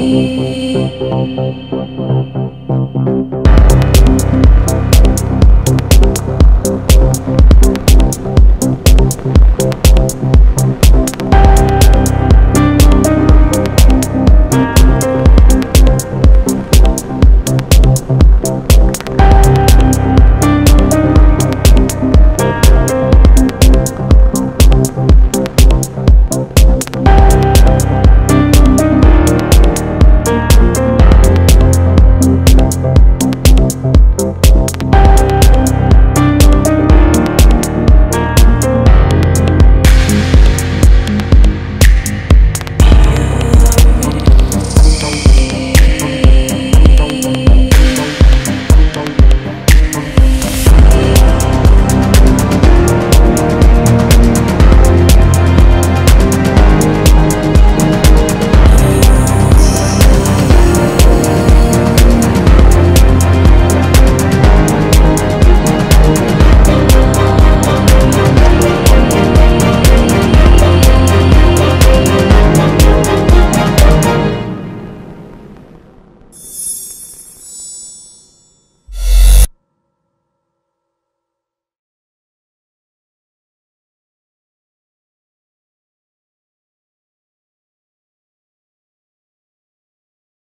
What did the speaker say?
You.